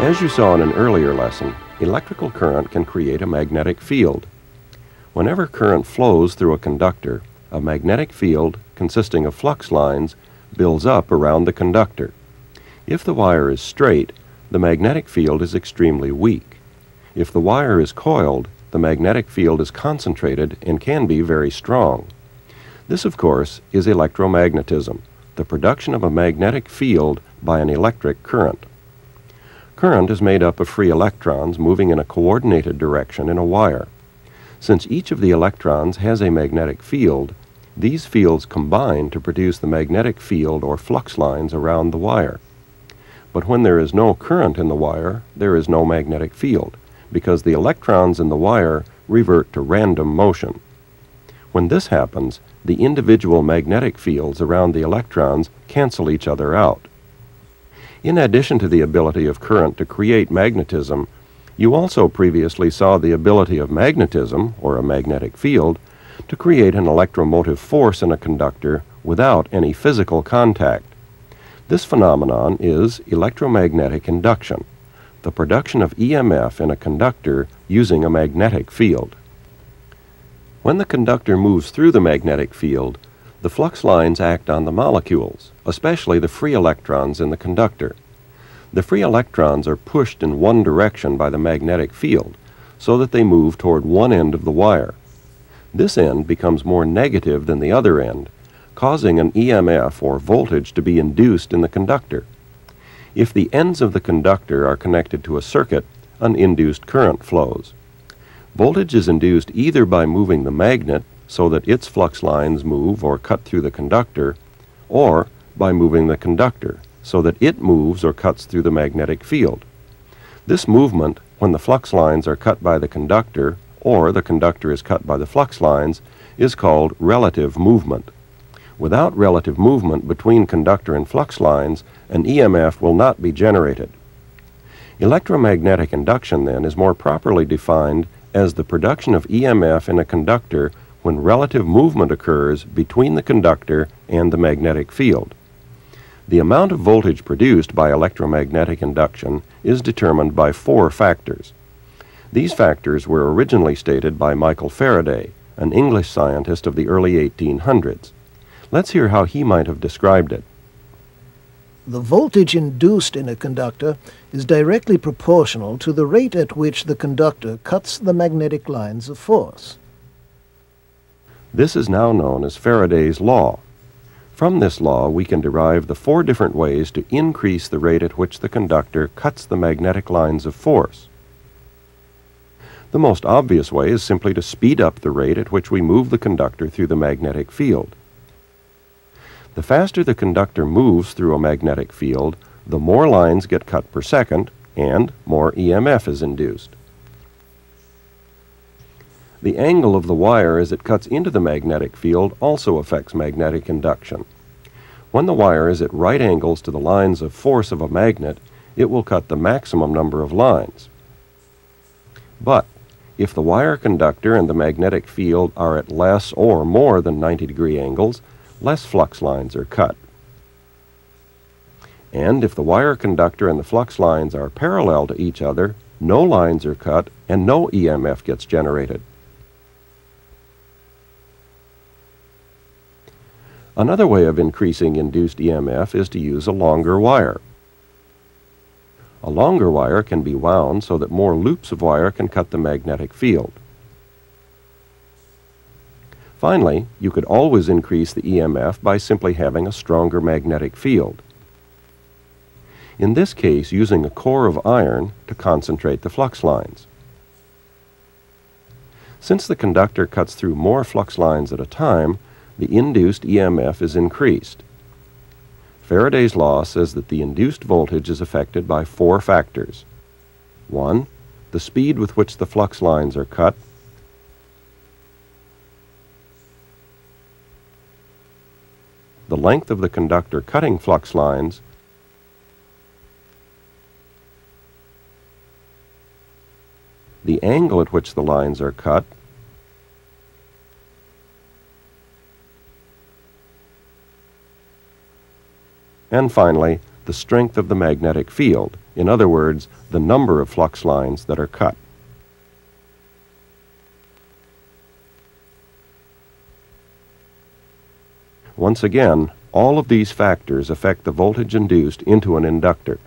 As you saw in an earlier lesson, electrical current can create a magnetic field. Whenever current flows through a conductor, a magnetic field consisting of flux lines builds up around the conductor. If the wire is straight, the magnetic field is extremely weak. If the wire is coiled, the magnetic field is concentrated and can be very strong. This, of course, is electromagnetism, the production of a magnetic field by an electric current. Current is made up of free electrons moving in a coordinated direction in a wire. Since each of the electrons has a magnetic field, these fields combine to produce the magnetic field or flux lines around the wire. But when there is no current in the wire, there is no magnetic field, because the electrons in the wire revert to random motion. When this happens, the individual magnetic fields around the electrons cancel each other out. In addition to the ability of current to create magnetism, you also previously saw the ability of magnetism, or a magnetic field, to create an electromotive force in a conductor without any physical contact. This phenomenon is electromagnetic induction, the production of EMF in a conductor using a magnetic field. When the conductor moves through the magnetic field, the flux lines act on the molecules, especially the free electrons in the conductor. The free electrons are pushed in one direction by the magnetic field so that they move toward one end of the wire. This end becomes more negative than the other end, causing an EMF or voltage to be induced in the conductor. If the ends of the conductor are connected to a circuit, an induced current flows. Voltage is induced either by moving the magnet so that its flux lines move or cut through the conductor, or by moving the conductor so that it moves or cuts through the magnetic field. This movement, when the flux lines are cut by the conductor or the conductor is cut by the flux lines, is called relative movement. Without relative movement between conductor and flux lines, an EMF will not be generated. Electromagnetic induction, then, is more properly defined as the production of EMF in a conductor when relative movement occurs between the conductor and the magnetic field. The amount of voltage produced by electromagnetic induction is determined by four factors. These factors were originally stated by Michael Faraday, an English scientist of the early 1800s. Let's hear how he might have described it. The voltage induced in a conductor is directly proportional to the rate at which the conductor cuts the magnetic lines of force. This is now known as Faraday's law. From this law, we can derive the four different ways to increase the rate at which the conductor cuts the magnetic lines of force. The most obvious way is simply to speed up the rate at which we move the conductor through the magnetic field. The faster the conductor moves through a magnetic field, the more lines get cut per second and more EMF is induced. The angle of the wire as it cuts into the magnetic field also affects magnetic induction. When the wire is at right angles to the lines of force of a magnet, it will cut the maximum number of lines. But if the wire conductor and the magnetic field are at less or more than 90 degree angles, less flux lines are cut. And if the wire conductor and the flux lines are parallel to each other, no lines are cut and no EMF gets generated. Another way of increasing induced EMF is to use a longer wire. A longer wire can be wound so that more loops of wire can cut the magnetic field. Finally, you could always increase the EMF by simply having a stronger magnetic field. In this case, using a core of iron to concentrate the flux lines. Since the conductor cuts through more flux lines at a time, the induced EMF is increased. Faraday's law says that the induced voltage is affected by four factors. 1. The speed with which the flux lines are cut. The length of the conductor cutting flux lines. The angle at which the lines are cut. And finally, the strength of the magnetic field, in other words, the number of flux lines that are cut. Once again, all of these factors affect the voltage induced into an inductor.